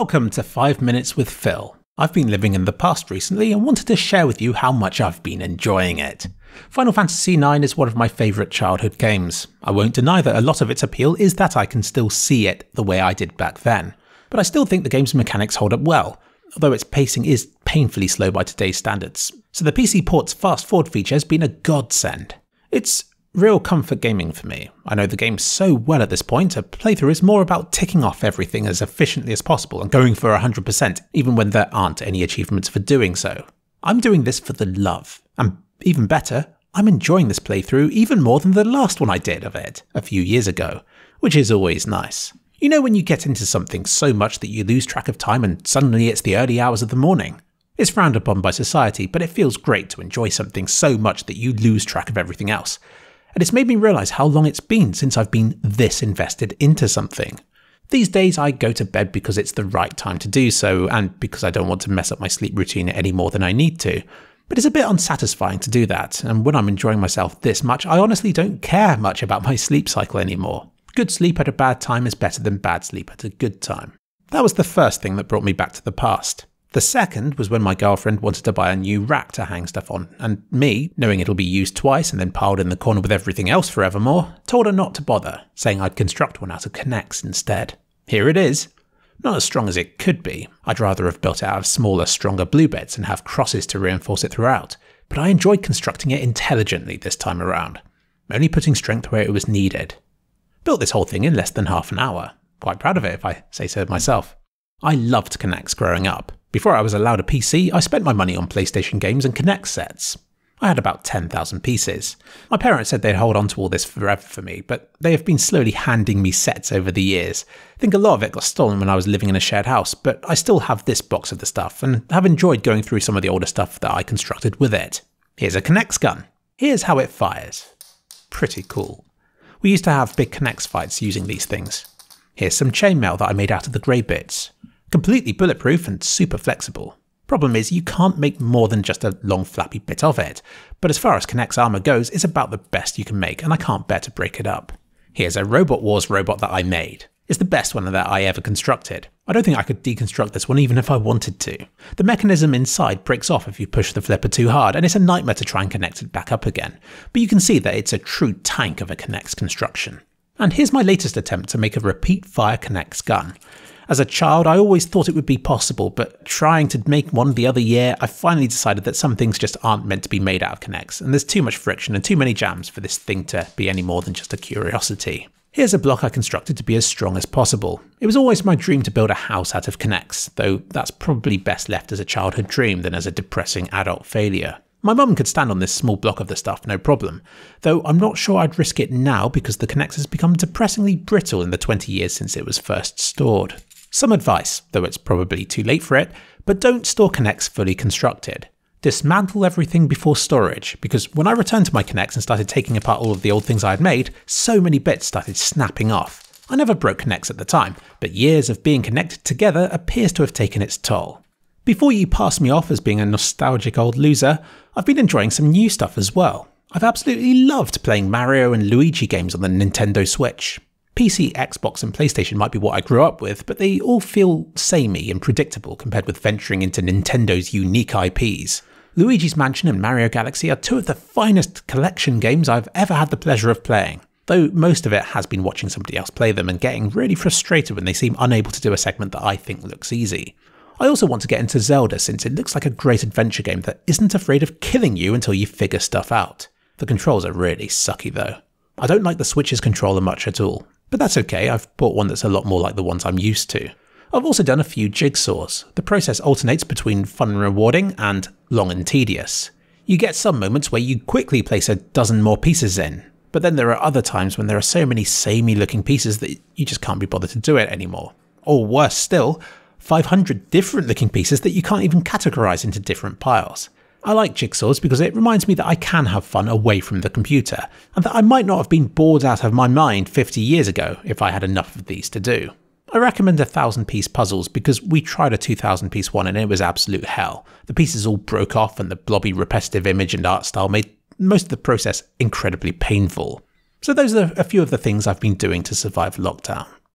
Welcome to 5 Minutes with Phil. I've been living in the past recently and wanted to share with you how much I've been enjoying it. Final Fantasy IX is one of my favourite childhood games. I won't deny that a lot of its appeal is that I can still see it the way I did back then. But I still think the game's mechanics hold up well, although its pacing is painfully slow by today's standards. So the PC port's fast forward feature has been a godsend. It's real comfort gaming for me. I know the game so well at this point, a playthrough is more about ticking off everything as efficiently as possible and going for 100%, even when there aren't any achievements for doing so. I'm doing this for the love, and even better, I'm enjoying this playthrough even more than the last one I did of it, a few years ago, which is always nice. You know when you get into something so much that you lose track of time and suddenly it's the early hours of the morning? It's frowned upon by society, but it feels great to enjoy something so much that you lose track of everything else and it's made me realise how long it's been since I've been this invested into something. These days I go to bed because it's the right time to do so, and because I don't want to mess up my sleep routine any more than I need to. But it's a bit unsatisfying to do that, and when I'm enjoying myself this much, I honestly don't care much about my sleep cycle anymore. Good sleep at a bad time is better than bad sleep at a good time. That was the first thing that brought me back to the past. The second was when my girlfriend wanted to buy a new rack to hang stuff on, and me, knowing it'll be used twice and then piled in the corner with everything else forevermore, told her not to bother, saying I'd construct one out of K'NEX instead. Here it is. Not as strong as it could be. I'd rather have built it out of smaller, stronger blue bits and have crosses to reinforce it throughout. But I enjoyed constructing it intelligently this time around, only putting strength where it was needed. Built this whole thing in less than half an hour. Quite proud of it if I say so myself. I loved K'NEX growing up. Before I was allowed a PC, I spent my money on PlayStation games and K'NEX sets. I had about 10,000 pieces. My parents said they'd hold on to all this forever for me, but they have been slowly handing me sets over the years. I think a lot of it got stolen when I was living in a shared house, but I still have this box of the stuff and have enjoyed going through some of the older stuff that I constructed with it. Here's a K'NEX gun. Here's how it fires. Pretty cool. We used to have big K'NEX fights using these things. Here's some chainmail that I made out of the grey bits. Completely bulletproof and super flexible. Problem is, you can't make more than just a long flappy bit of it, but as far as K'NEX armor goes, it's about the best you can make, and I can't bear to break it up. Here's a Robot Wars robot that I made. It's the best one that I ever constructed. I don't think I could deconstruct this one even if I wanted to. The mechanism inside breaks off if you push the flipper too hard, and it's a nightmare to try and connect it back up again. But you can see that it's a true tank of a K'NEX construction. And here's my latest attempt to make a repeat fire K'NEX gun. As a child, I always thought it would be possible, but trying to make one the other year, I finally decided that some things just aren't meant to be made out of K'NEX, and there's too much friction and too many jams for this thing to be any more than just a curiosity. Here's a block I constructed to be as strong as possible. It was always my dream to build a house out of K'NEX, though that's probably best left as a childhood dream than as a depressing adult failure. My mum could stand on this small block of the stuff, no problem, though I'm not sure I'd risk it now because the K'NEX has become depressingly brittle in the 20 years since it was first stored. Some advice, though it's probably too late for it, but don't store K'NEX fully constructed. Dismantle everything before storage, because when I returned to my K'NEX and started taking apart all of the old things I had made, so many bits started snapping off. I never broke K'NEX at the time, but years of being connected together appears to have taken its toll. Before you pass me off as being a nostalgic old loser, I've been enjoying some new stuff as well. I've absolutely loved playing Mario and Luigi games on the Nintendo Switch. PC, Xbox, and PlayStation might be what I grew up with, but they all feel samey and predictable compared with venturing into Nintendo's unique IPs. Luigi's Mansion and Mario Galaxy are two of the finest collection games I've ever had the pleasure of playing, though most of it has been watching somebody else play them and getting really frustrated when they seem unable to do a segment that I think looks easy. I also want to get into Zelda since it looks like a great adventure game that isn't afraid of killing you until you figure stuff out. The controls are really sucky though. I don't like the Switch's controller much at all. But that's okay, I've bought one that's a lot more like the ones I'm used to. I've also done a few jigsaws. The process alternates between fun and rewarding and long and tedious. You get some moments where you quickly place a dozen more pieces in, but then there are other times when there are so many samey looking pieces that you just can't be bothered to do it anymore. Or worse still, 500 different looking pieces that you can't even categorize into different piles. I like jigsaws because it reminds me that I can have fun away from the computer, and that I might not have been bored out of my mind 50 years ago if I had enough of these to do. I recommend a thousand piece puzzles because we tried a 2000 piece one and it was absolute hell. The pieces all broke off and the blobby repetitive image and art style made most of the process incredibly painful. So those are a few of the things I've been doing to survive lockdown.